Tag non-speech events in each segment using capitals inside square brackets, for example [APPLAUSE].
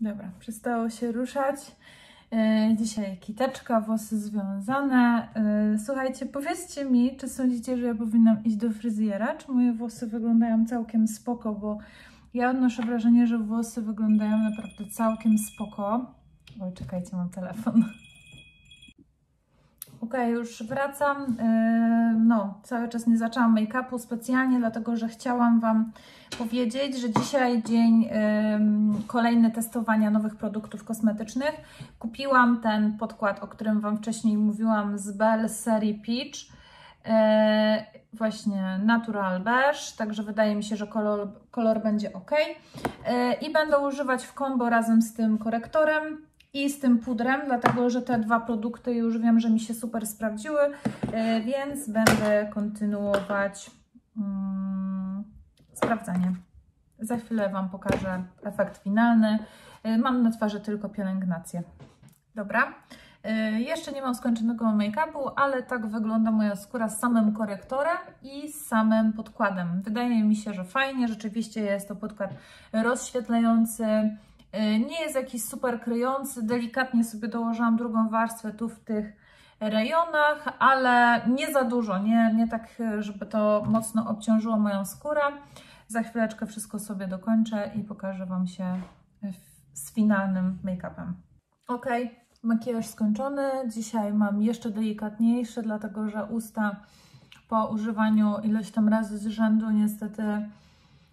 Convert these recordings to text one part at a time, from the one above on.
Dobra, przestało się ruszać. E, Dzisiaj kiteczka, włosy związane. E, Słuchajcie, powiedzcie mi, czy sądzicie, że ja powinnam iść do fryzjera, czy moje włosy wyglądają całkiem spoko, bo ja odnoszę wrażenie, że włosy wyglądają naprawdę całkiem spoko. Oj, czekajcie, mam telefon. Okej, już wracam. Yy, No, cały czas nie zaczęłam make-upu specjalnie, dlatego że chciałam Wam powiedzieć, że dzisiaj dzień ym, kolejny testowania nowych produktów kosmetycznych. Kupiłam ten podkład, o którym Wam wcześniej mówiłam z Bell serii Peach. Yy, właśnie Natural Beige, także wydaje mi się, że kolor, kolor będzie ok. Yy, I będę używać w combo razem z tym korektorem i z tym pudrem, dlatego że te dwa produkty już wiem, że mi się super sprawdziły, yy, więc będę kontynuować mm, sprawdzanie. Za chwilę Wam pokażę efekt finalny. Yy, Mam na twarzy tylko pielęgnację. Dobra. Yy, Jeszcze nie mam skończonego make-upu, ale tak wygląda moja skóra z samym korektorem i z samym podkładem. Wydaje mi się, że fajnie. Rzeczywiście jest to podkład rozświetlający. Yy, Nie jest jakiś super kryjący. Delikatnie sobie dołożyłam drugą warstwę tu w tych rejonach, ale nie za dużo. Nie, nie tak, żeby to mocno obciążyło moją skórę. Za chwileczkę wszystko sobie dokończę i pokażę Wam się w- z finalnym make-upem. Ok, makijaż skończony. Dzisiaj mam jeszcze delikatniejszy, dlatego że usta po używaniu ileś tam razy z rzędu niestety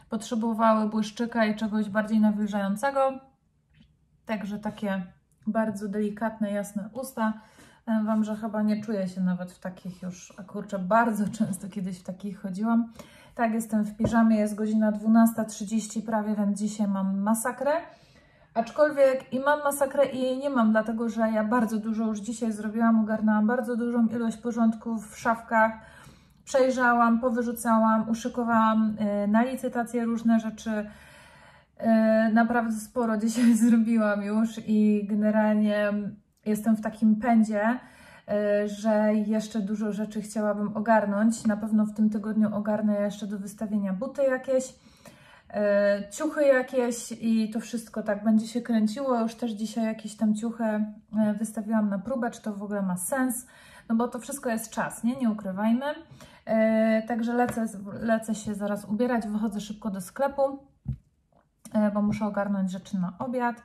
potrzebowały błyszczyka i czegoś bardziej nawilżającego. Także takie bardzo delikatne, jasne usta. Powiem Wam, że chyba nie czuję się nawet w takich już, a kurczę, bardzo często kiedyś w takich chodziłam. Tak, jestem w piżamie, jest godzina 12.30 prawie, więc dzisiaj mam masakrę. Aczkolwiek i mam masakrę i jej nie mam, dlatego że ja bardzo dużo już dzisiaj zrobiłam, ogarnęłam bardzo dużą ilość porządków w szafkach, przejrzałam, powyrzucałam, uszykowałam y, na licytację różne rzeczy. Y, Naprawdę sporo dzisiaj [LAUGHS] zrobiłam już i generalnie jestem w takim pędzie, y, że jeszcze dużo rzeczy chciałabym ogarnąć. Na pewno w tym tygodniu ogarnę jeszcze do wystawienia buty jakieś, e, ciuchy jakieś i to wszystko tak będzie się kręciło. Już też dzisiaj jakieś tam ciuchy e, wystawiłam na próbę, czy to w ogóle ma sens, no bo to wszystko jest czas, nie? Nie ukrywajmy. E, Także lecę, lecę się zaraz ubierać, wychodzę szybko do sklepu, e, bo muszę ogarnąć rzeczy na obiad.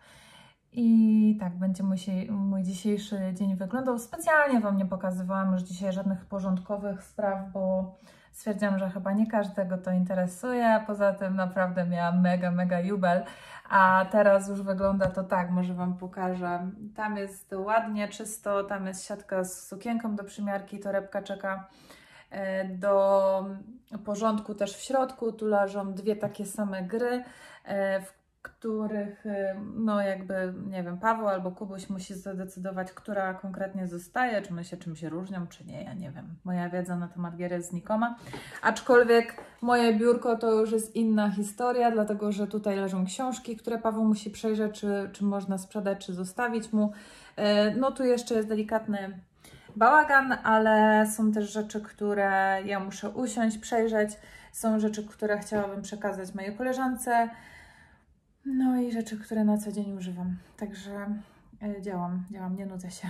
I tak będzie mój, mój dzisiejszy dzień wyglądał. Specjalnie Wam nie pokazywałam już dzisiaj żadnych porządkowych spraw, bo stwierdziłam, że chyba nie każdego to interesuje. Poza tym naprawdę miałam mega, mega jubel. A teraz już wygląda to tak, może Wam pokażę. Tam jest ładnie, czysto, tam jest siatka z sukienką do przymiarki, torebka czeka e, do porządku też w środku. Tu leżą dwie takie same gry, e, w których, e, no jakby, nie wiem, Paweł albo Kubuś musi zadecydować, która konkretnie zostaje, czy my się czym się różnią, czy nie, ja nie wiem. Moja wiedza na temat gier jest znikoma. Aczkolwiek moje biurko to już jest inna historia, dlatego że tutaj leżą książki, które Paweł musi przejrzeć, czy, czy można sprzedać, czy zostawić mu. E, No tu jeszcze jest delikatny bałagan, ale są też rzeczy, które ja muszę usiąść, przejrzeć. Są rzeczy, które chciałabym przekazać mojej koleżance. No i rzeczy, które na co dzień używam. Także e, działam, działam, nie nudzę się.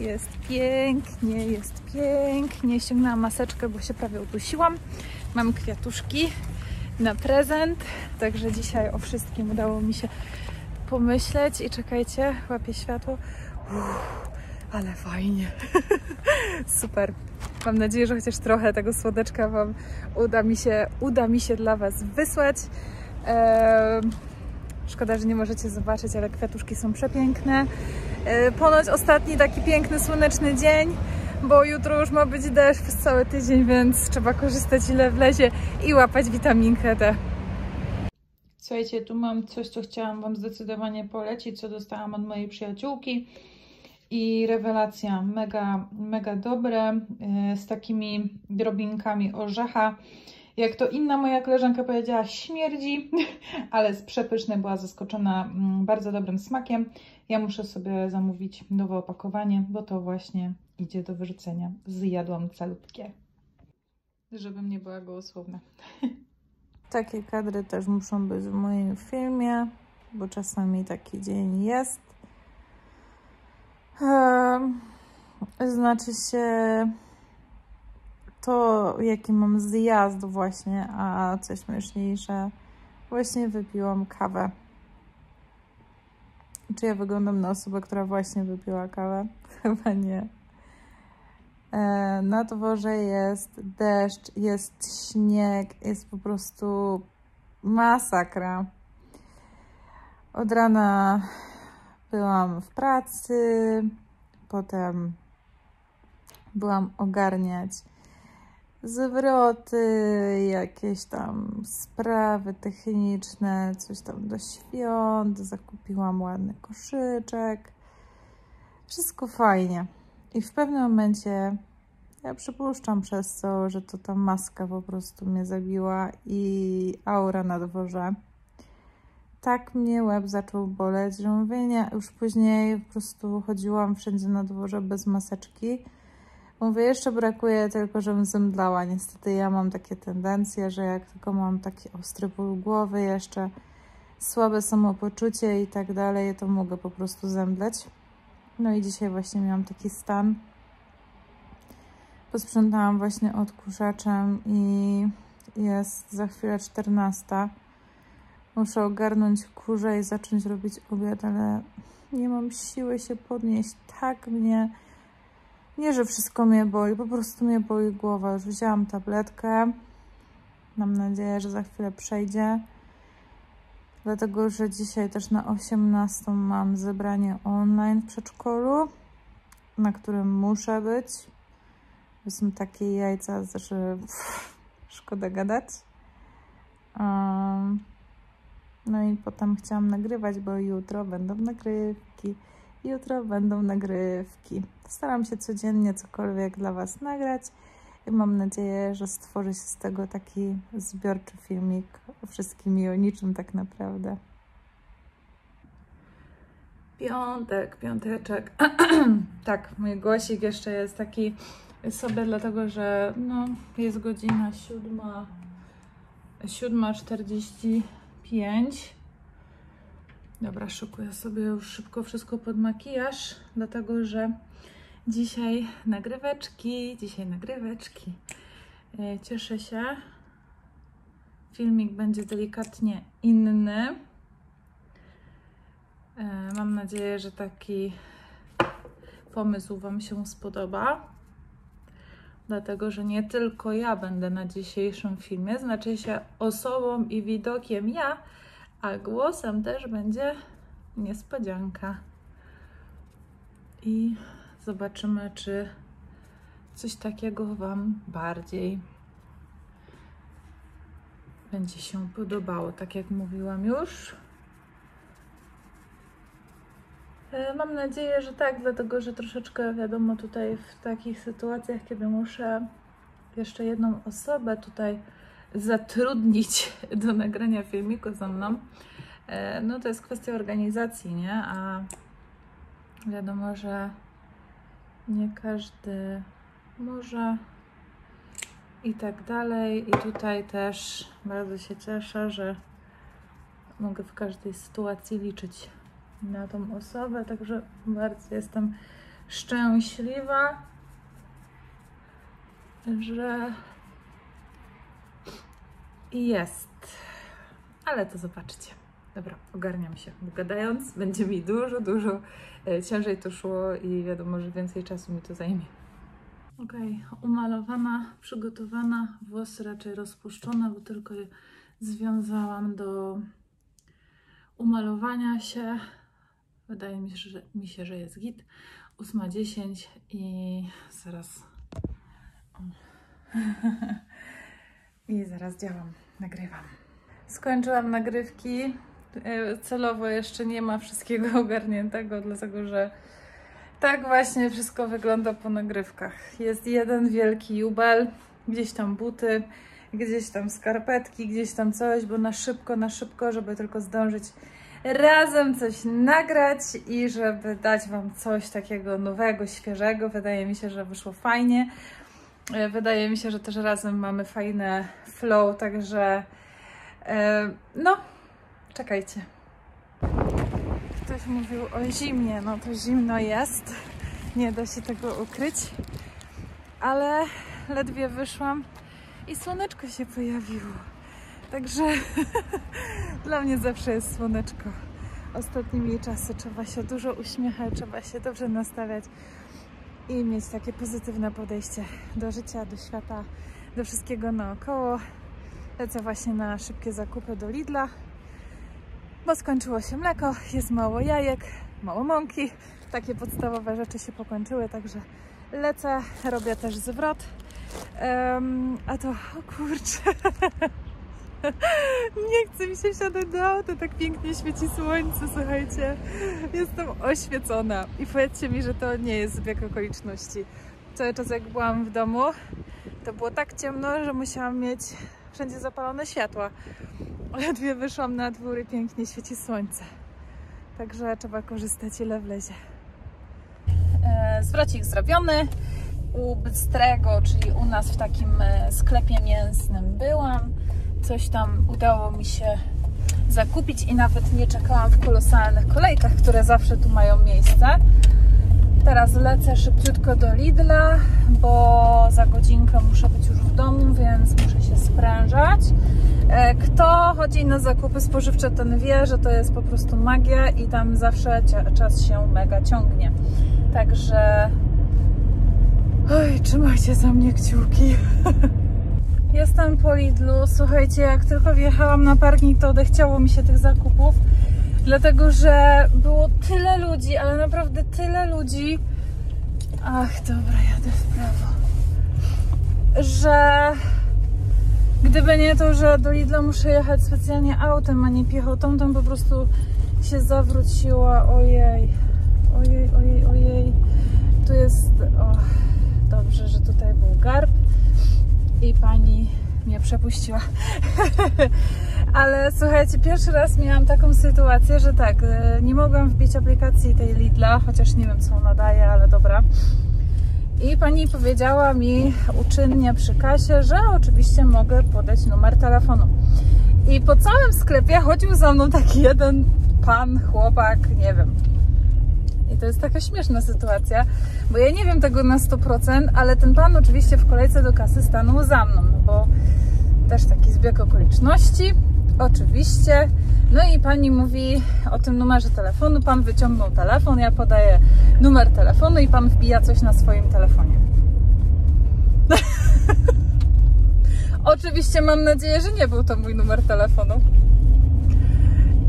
Jest pięknie, jest pięknie. Ściągnęłam maseczkę, bo się prawie udusiłam. Mam kwiatuszki na prezent, także dzisiaj o wszystkim udało mi się pomyśleć. I czekajcie, łapię światło. Uff, ale fajnie. [LAUGHS] Super. Mam nadzieję, że chociaż trochę tego słodeczka Wam uda mi się, uda mi się dla Was wysłać. Em, Szkoda, że nie możecie zobaczyć, ale kwiatuszki są przepiękne. E, Ponoć ostatni taki piękny, słoneczny dzień, bo jutro już ma być deszcz przez cały tydzień, więc trzeba korzystać ile wlezie i łapać witaminkę D. Słuchajcie, tu mam coś, co chciałam Wam zdecydowanie polecić, co dostałam od mojej przyjaciółki. I rewelacja, mega, mega dobre, e, z takimi drobinkami orzecha. Jak to inna moja koleżanka powiedziała, śmierdzi, [LAUGHS] ale jest przepyszne, była zaskoczona mm, bardzo dobrym smakiem. Ja muszę sobie zamówić nowe opakowanie, bo to właśnie idzie do wyrzucenia. Zjadłam calutkie. Żebym nie była gołosłowna. [LAUGHS] Takie kadry też muszą być w moim filmie. bo czasami taki dzień jest. Znaczy się to, jaki mam zjazd właśnie, a coś śmieszniejsze, właśnie wypiłam kawę. Czy ja wyglądam na osobę, która właśnie wypiła kawę? [LAUGHS] Chyba nie. E, na dworze jest deszcz, jest śnieg, jest po prostu masakra. Od rana byłam w pracy, potem byłam ogarniać zwroty, jakieś tam sprawy techniczne, coś tam do świąt, zakupiłam ładny koszyczek. Wszystko fajnie. I w pewnym momencie ja przypuszczam przez to, że to ta maska po prostu mnie zabiła i aura na dworze. Tak mnie łeb zaczął boleć, że mówię nie, już później po prostu chodziłam wszędzie na dworze bez maseczki. Mówię, jeszcze brakuje tylko, żebym zemdlała. Niestety ja mam takie tendencje, że jak tylko mam taki ostry ból głowy, jeszcze słabe samopoczucie i tak dalej, to mogę po prostu zemdleć. No i dzisiaj właśnie miałam taki stan. Posprzątałam właśnie odkurzaczem i jest za chwilę 14. Muszę ogarnąć kurze i zacząć robić obiad, ale nie mam siły się podnieść. Tak mnie... Nie, że wszystko mnie boli, po prostu mnie boli głowa. Już wzięłam tabletkę. Mam nadzieję, że za chwilę przejdzie. Dlatego, że dzisiaj też na 18 mam zebranie online w przedszkolu, na którym muszę być. Są takie jajca, że pff, szkoda gadać. Um, no i potem chciałam nagrywać, bo jutro będą nagrywki. Jutro będą nagrywki. Staram się codziennie cokolwiek dla Was nagrać i mam nadzieję, że stworzy się z tego taki zbiorczy filmik o wszystkim i o niczym tak naprawdę. Piątek, piąteczek. [CLEARS THROAT] tak, mój głosik jeszcze jest taki sobie, dlatego że no, jest godzina siódma, siódma czterdzieści pięć. Dobra, szykuję sobie już szybko wszystko pod makijaż, dlatego że dzisiaj nagryweczki, dzisiaj nagryweczki. E, cieszę się. Filmik będzie delikatnie inny. E, mam nadzieję, że taki pomysł Wam się spodoba. Dlatego, że nie tylko ja będę na dzisiejszym filmie, znaczy się osobą i widokiem ja, a głosem też będzie niespodzianka. I zobaczymy, czy coś takiego Wam bardziej będzie się podobało. Tak jak mówiłam już. E, mam nadzieję, że tak, dlatego że troszeczkę wiadomo tutaj w takich sytuacjach, kiedy muszę jeszcze jedną osobę tutaj zatrudnić [LAUGHS] do nagrania filmiku ze mną, e, no to jest kwestia organizacji, nie? A wiadomo, że nie każdy może i tak dalej. I tutaj też bardzo się cieszę, że mogę w każdej sytuacji liczyć na tą osobę, także bardzo jestem szczęśliwa, że jest. Ale to zobaczcie. Dobra, ogarniam się. Gadając, będzie mi dużo, dużo e, ciężej to szło i wiadomo, że więcej czasu mi to zajmie. Ok, umalowana, przygotowana, włosy raczej rozpuszczone, bo tylko je związałam do umalowania się. Wydaje mi się, że, mi się, że jest git. 8.10 i zaraz. [LAUGHS] I zaraz działam, nagrywam. Skończyłam nagrywki. E, celowo jeszcze nie ma wszystkiego [LAUGHS] ogarniętego, dlatego że tak właśnie wszystko wygląda po nagrywkach. Jest jeden wielki jubel, gdzieś tam buty, gdzieś tam skarpetki, gdzieś tam coś, bo na szybko, na szybko, żeby tylko zdążyć razem coś nagrać i żeby dać Wam coś takiego nowego, świeżego. Wydaje mi się, że wyszło fajnie. E, wydaje mi się, że też razem mamy fajne flow, także e, no, czekajcie. mówił o zimnie. No to zimno jest, nie da się tego ukryć, ale ledwie wyszłam i słoneczko się pojawiło. Także [LAUGHS] dla mnie zawsze jest słoneczko. Ostatnimi czasy trzeba się dużo uśmiechać, trzeba się dobrze nastawiać i mieć takie pozytywne podejście do życia, do świata, do wszystkiego naokoło. Lecę właśnie na szybkie zakupy do Lidla, bo skończyło się mleko, jest mało jajek, mało mąki. Takie podstawowe rzeczy się pokończyły, także lecę, robię też zwrot. Um, a to, o kurczę, [LAUGHS] [LAUGHS] nie chce mi się siadać do auta, tak pięknie świeci słońce, słuchajcie. Jestem oświecona i powiedzcie mi, że to nie jest zbieg okoliczności. Cały czas jak byłam w domu, to było tak ciemno, że musiałam mieć wszędzie zapalone światła. Ledwie wyszłam na dwór i pięknie świeci słońce. Także trzeba korzystać ile wlezie. E, zwrocik zrobiony. U Bystrego, czyli u nas w takim e, sklepie mięsnym byłam. Coś tam udało mi się zakupić i nawet nie czekałam w kolosalnych kolejkach, które zawsze tu mają miejsce. Teraz lecę szybciutko do Lidla, bo za godzinkę muszę być już w domu, więc muszę się sprężać. E, kto chodzi na zakupy spożywcze, ten wie, że to jest po prostu magia i tam zawsze czas się mega ciągnie. Także oj, trzymajcie za mnie kciuki. [LAUGHS] Jestem po Lidlu. Słuchajcie, jak tylko wjechałam na parking, to odechciało mi się tych zakupów dlatego że było tyle ludzi, ale naprawdę tyle ludzi. Ach, dobra, jadę w prawo. Że gdyby nie to, że do Lidla muszę jechać specjalnie autem, a nie piechotą, to po prostu się zawróciła. Ojej, ojej, ojej, ojej. Tu jest... O, dobrze, że tutaj był garb i pani mnie przepuściła. [LAUGHS] Ale słuchajcie, pierwszy raz miałam taką sytuację, że tak, e, nie mogłam wbić aplikacji tej Lidla, chociaż nie wiem co ona daje, ale dobra. I pani powiedziała mi uczynnie przy kasie, że oczywiście mogę podać numer telefonu. I po całym sklepie chodził za mną taki jeden pan, chłopak, nie wiem. To jest taka śmieszna sytuacja, bo ja nie wiem tego na 100%, ale ten pan oczywiście w kolejce do kasy stanął za mną, no bo też taki zbieg okoliczności, oczywiście. No i pani mówi o tym numerze telefonu. Pan wyciągnął telefon, ja podaję numer telefonu i pan wbija coś na swoim telefonie. [LAUGHS] oczywiście mam nadzieję, że nie był to mój numer telefonu.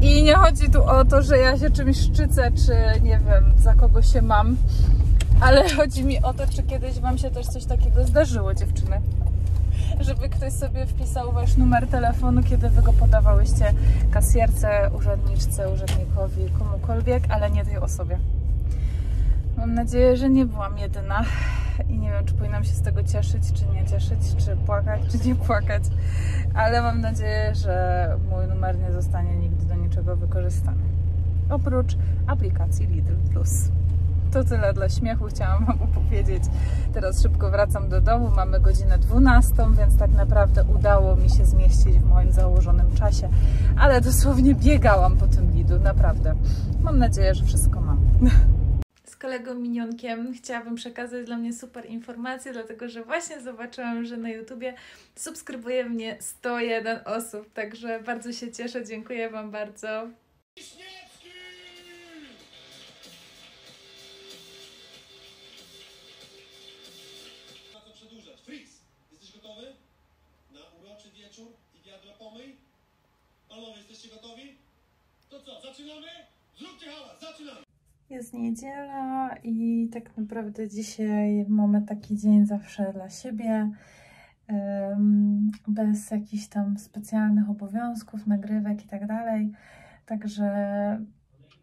I nie chodzi tu o to, że ja się czymś szczycę, czy nie wiem, za kogo się mam, ale [LAUGHS] chodzi mi o to, czy kiedyś Wam się też coś takiego zdarzyło, dziewczyny żeby ktoś sobie wpisał wasz numer telefonu, kiedy wy go podawałyście kasjerce, urzędniczce, urzędnikowi, komukolwiek, ale nie tej osobie. Mam nadzieję, że nie byłam jedyna i nie wiem, czy powinnam się z tego cieszyć, czy nie cieszyć, czy płakać, czy nie płakać, ale mam nadzieję, że mój numer nie zostanie nigdy do niczego wykorzystany. Oprócz aplikacji Lidl Plus. To tyle dla śmiechu chciałam Wam opowiedzieć. Teraz szybko wracam do domu, mamy godzinę 12, więc tak naprawdę udało mi się zmieścić w moim założonym czasie, ale dosłownie biegałam po tym lidu, naprawdę. Mam nadzieję, że wszystko mam. [LAUGHS] Kolegą Minionkiem chciałabym przekazać dla mnie super informację, dlatego że właśnie zobaczyłam, że na YouTubie subskrybuje mnie 101 osób, także bardzo się cieszę, dziękuję Wam bardzo. Panowie, jesteście gotowi? To co, zaczynamy? Zróbcie hałas! Jest niedziela i tak naprawdę dzisiaj mamy taki dzień zawsze dla siebie, bez jakichś tam specjalnych obowiązków, nagrywek i tak dalej. Także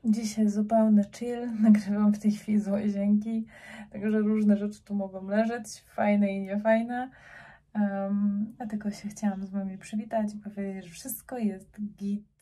dzisiaj zupełny chill, [LAUGHS] nagrywam w tej chwili z łazienki, także różne rzeczy tu mogą leżeć, fajne i niefajne. Um, dlatego się chciałam z Wami przywitać i powiedzieć, że wszystko jest git